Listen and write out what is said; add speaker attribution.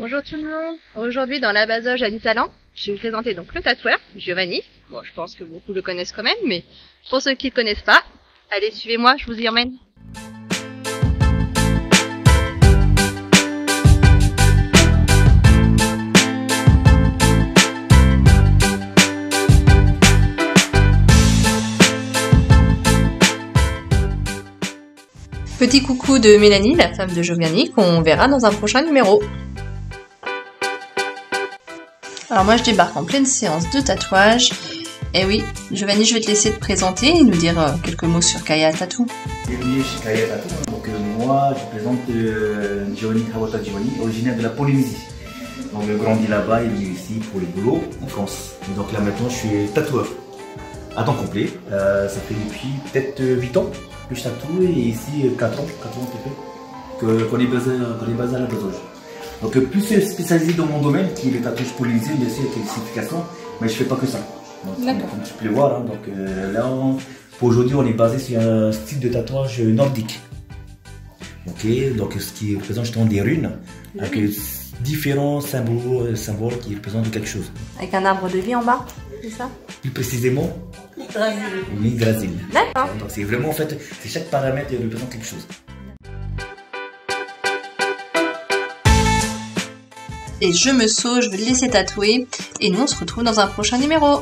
Speaker 1: Bonjour tout le monde. Aujourd'hui dans la Bazoge à Talent, je vais vous présenter donc le tatoueur, Giovanni. Bon, je pense que beaucoup le connaissent quand même, mais pour ceux qui ne connaissent pas, allez suivez-moi, je vous y emmène. Petit coucou de Mélanie, la femme de Giovanni, qu'on verra dans un prochain numéro. Alors moi je débarque en pleine séance de tatouage. Et oui, Giovanni, je vais te laisser te présenter et nous dire euh, quelques mots sur Kaya Tattoo.
Speaker 2: Bienvenue chez Kaya Tattoo. Donc euh, moi, je présente euh, Giovanni Kawata Giovanni, originaire de la Polynésie. Donc j'ai grandi là-bas et venu ici pour le boulot en France. Donc là maintenant, je suis tatoueur à temps complet. ça fait depuis peut-être 8 ans que je tatoue et ici 4 ans, 4 ans qu'on est basé, est basé à la Bazoge. Donc plus spécialisé dans mon domaine, qui est le tatouage polynésien, bien sûr, avec les significations, mais je fais pas que ça. Donc, comme tu peux le voir, hein, donc euh, là, pour aujourd'hui, on est basé sur un style de tatouage nordique. Ok, donc ce qui représente justement des runes, avec différents symboles, euh, symboles qui représentent quelque chose.
Speaker 1: Avec un arbre de vie en bas, c'est ça?
Speaker 2: Plus précisément Une Yggdrasil.
Speaker 1: D'accord.
Speaker 2: Donc c'est vraiment en fait, c'est chaque paramètre qui représente quelque chose.
Speaker 1: Et je me sauve, je vais le laisser tatouer. Et nous, on se retrouve dans un prochain numéro.